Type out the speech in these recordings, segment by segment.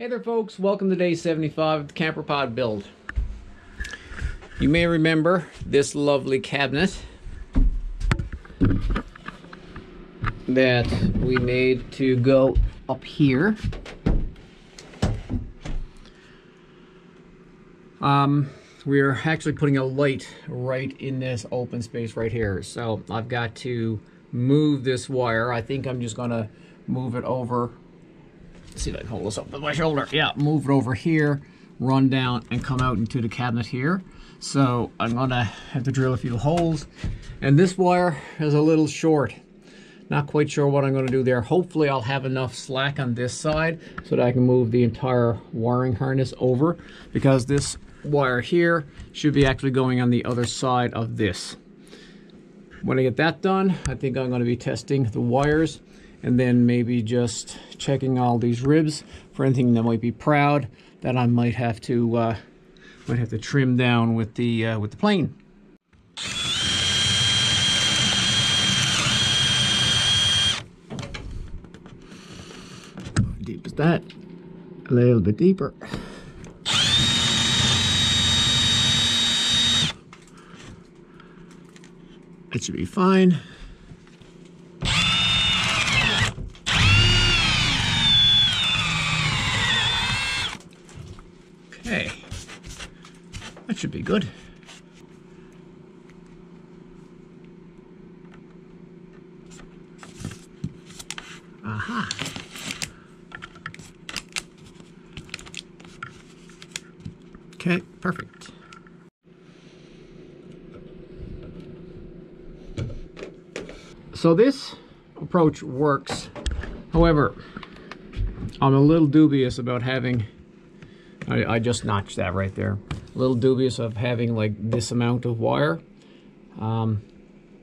Hey there folks, welcome to day 75 of the Camper Pod build. You may remember this lovely cabinet that we made to go up here. Um, we're actually putting a light right in this open space right here. So I've got to move this wire. I think I'm just gonna move it over. Let's see if I can hold this up with my shoulder. Yeah, move it over here, run down and come out into the cabinet here. So I'm gonna have to drill a few holes. And this wire is a little short. Not quite sure what I'm gonna do there. Hopefully I'll have enough slack on this side so that I can move the entire wiring harness over because this wire here should be actually going on the other side of this. When I get that done, I think I'm to be testing the wires and then maybe just checking all these ribs for anything that might be proud that I might have to uh, might have to trim down with the uh, with the plane. deep is that? A little bit deeper. It should be fine. Okay. That should be good. Aha. Okay, perfect. So this approach works. However, I'm a little dubious about having, I, I, just notched that right there. Little dubious of having like this amount of wire um,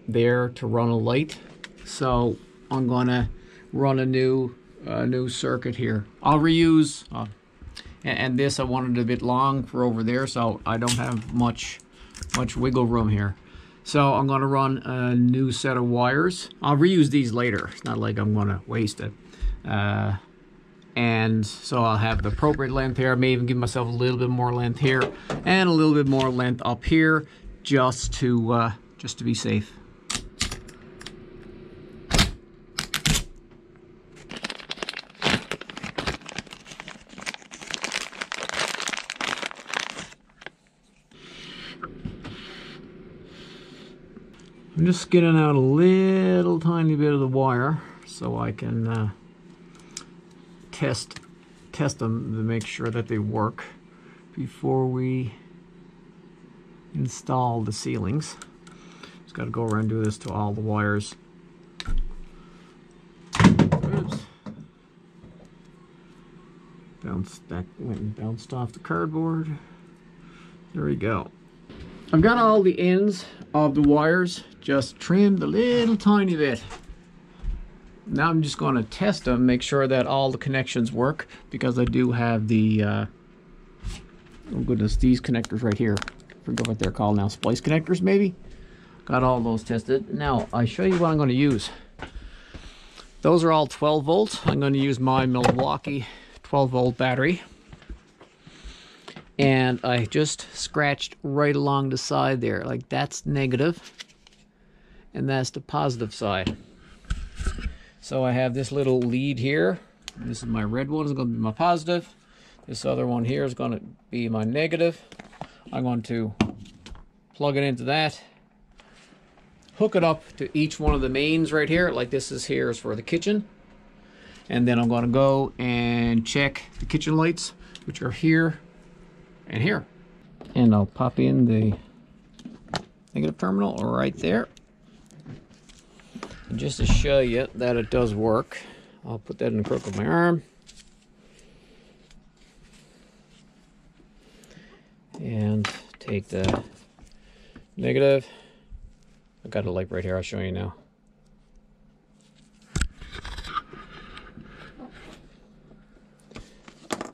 there to run a light. So I'm gonna run a new, uh, new circuit here. I'll reuse, uh, and, and this I wanted a bit long for over there, so I don't have much, much wiggle room here. So I'm to run a new set of wires. I'll reuse these later. It's not like I'm to waste it. Uh, and so I'll have the appropriate length here. I may even give myself a little bit more length here and a little bit more length up here just to, uh, just to be safe. I'm just getting out a little tiny bit of the wire so I can uh, test test them to make sure that they work before we install the ceilings. Just got to go around and do this to all the wires. Oops. Bounced that went and bounced off the cardboard. There we go. I've got all the ends of the wires just trimmed a little tiny bit. Now I'm just going to test them, make sure that all the connections work because I do have the, uh, oh goodness, these connectors right here. I forget what they're called now, splice connectors maybe? Got all those tested. Now I show you what I'm going to use. Those are all 12 volts. I'm going to use my Milwaukee 12 volt battery and I just scratched right along the side there like that's negative and that's the positive side so I have this little lead here this is my red one is going to be my positive this other one here is going to be my negative I'm going to plug it into that hook it up to each one of the mains right here like this is here is for the kitchen and then I'm going to go and check the kitchen lights which are here and here. And I'll pop in the negative terminal right there. And just to show you that it does work, I'll put that in the crook of my arm. And take the negative. I've got a light right here, I'll show you now.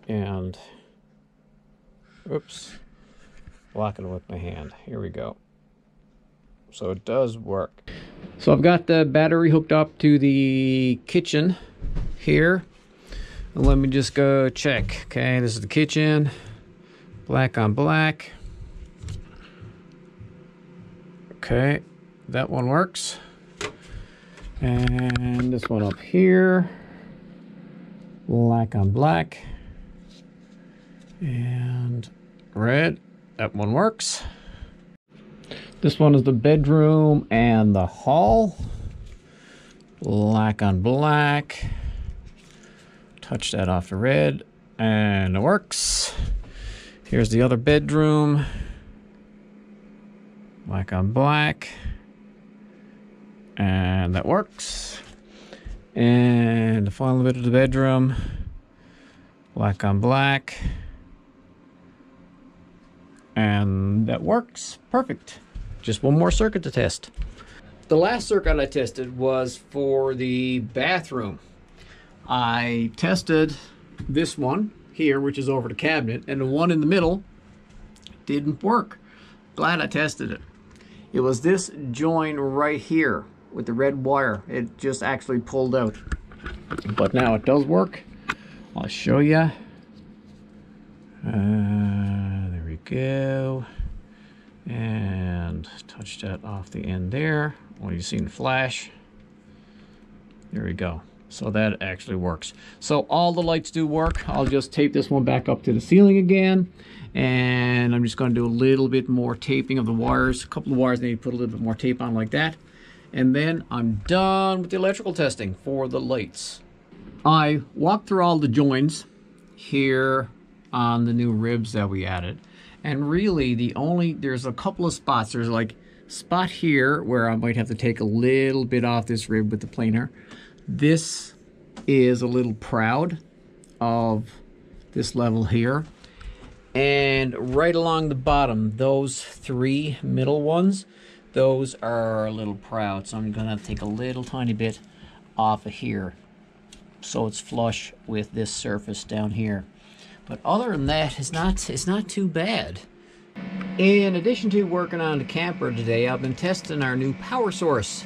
And Oops. Blocking with my hand. Here we go. So it does work. So I've got the battery hooked up to the kitchen here. let me just go check. Okay, this is the kitchen. Black on black. Okay, that one works. And this one up here. Black on black. And red. That one works. This one is the bedroom and the hall. Black on black. Touch that off to red. And it works. Here's the other bedroom. Black on black. And that works. And the final bit of the bedroom. Black on black. And that works. Perfect. Just one more circuit to test. The last circuit I tested was for the bathroom. I tested this one here, which is over the cabinet, and the one in the middle didn't work. Glad I tested it. It was this join right here with the red wire. It just actually pulled out. But now it does work. I'll show you. Uh, there we go. And touch that off the end there. Well, you've seen flash. There we go. So that actually works. So all the lights do work. I'll just tape this one back up to the ceiling again. And I'm just going to do a little bit more taping of the wires. A couple of wires maybe put a little bit more tape on like that. And then I'm done with the electrical testing for the lights. I walked through all the joints here on the new ribs that we added. And really the only, there's a couple of spots. There's like spot here where I might have to take a little bit off this rib with the planer. This is a little proud of this level here. And right along the bottom, those three middle ones, those are a little proud. So I'm gonna take a little tiny bit off of here. So it's flush with this surface down here. But other than that, it's not, it's not too bad. In addition to working on the camper today, I've been testing our new power source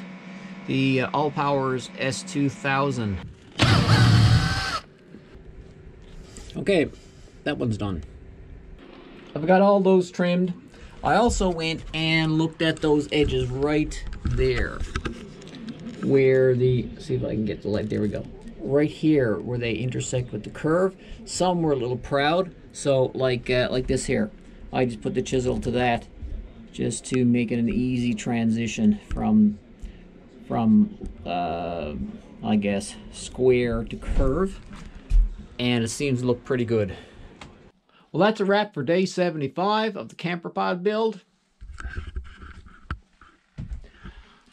the uh, ALLPOWERS S2000. Okay, that one's done. I've got all those trimmed. I also went and looked at those edges right there where the, see if I can get the light, there we go. Right here where they intersect with the curve. Some were a little proud, so like, uh, like this here. I just put the chisel to that just to make it an easy transition from from, uh, I guess, square to curve. And it seems to look pretty good. Well, that's a wrap for day 75 of the camper pod build.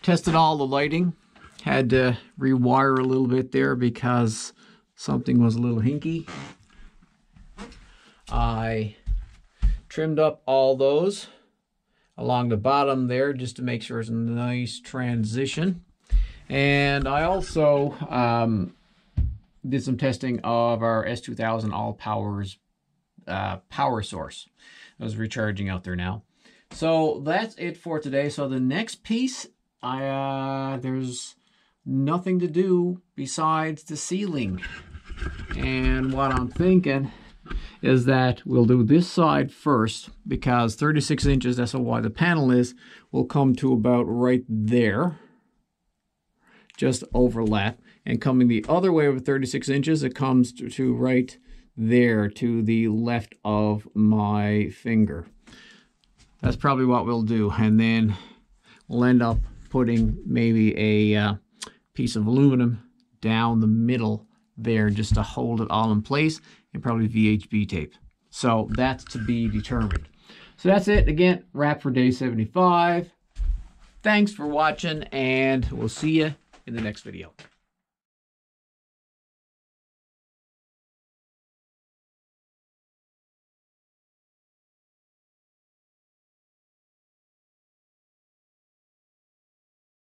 Tested all the lighting. Had to rewire a little bit there because something was a little hinky. I trimmed up all those along the bottom there just to make sure it's a nice transition. And I also um, did some testing of our S2000 ALLPOWERS uh, power source. I was recharging out there now. So that's it for today. So the next piece, I uh, there's nothing to do besides the ceiling. And what I'm thinking is that we'll do this side first because 36 inches, that's wide the panel is, will come to about right there just overlap. And coming the other way over 36 inches, it comes to, to right there to the left of my finger. That's probably what we'll do. And then we'll end up putting maybe a uh, piece of aluminum down the middle there just to hold it all in place and probably VHB tape. So that's to be determined. So that's it. Again, wrap for day 75. Thanks for watching and we'll see you in the next video.